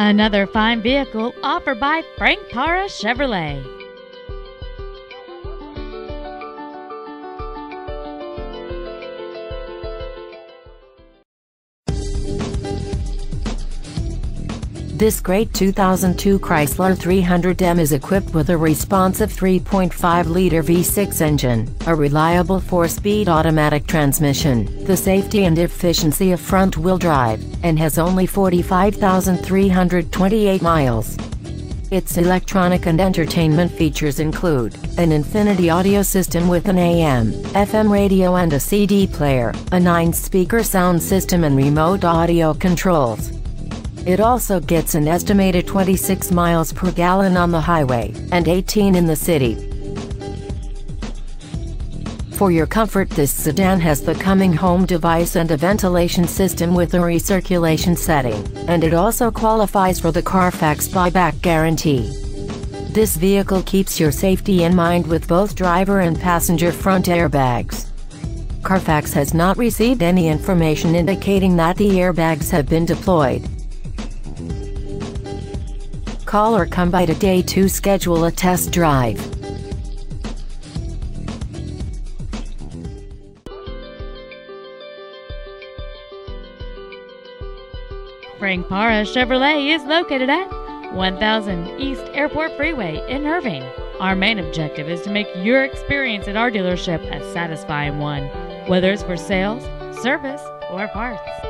Another fine vehicle offered by Frank Parra Chevrolet. This great 2002 Chrysler 300M is equipped with a responsive 3.5-liter V6 engine, a reliable 4-speed automatic transmission, the safety and efficiency of front-wheel drive, and has only 45,328 miles. Its electronic and entertainment features include an Infinity audio system with an AM, FM radio and a CD player, a 9-speaker sound system and remote audio controls. It also gets an estimated 26 miles per gallon on the highway, and 18 in the city. For your comfort this sedan has the coming home device and a ventilation system with a recirculation setting, and it also qualifies for the Carfax buyback guarantee. This vehicle keeps your safety in mind with both driver and passenger front airbags. Carfax has not received any information indicating that the airbags have been deployed. Call or come by today to schedule a test drive. Frank Parra Chevrolet is located at 1000 East Airport Freeway in Irving. Our main objective is to make your experience at our dealership a satisfying one, whether it's for sales, service, or parts.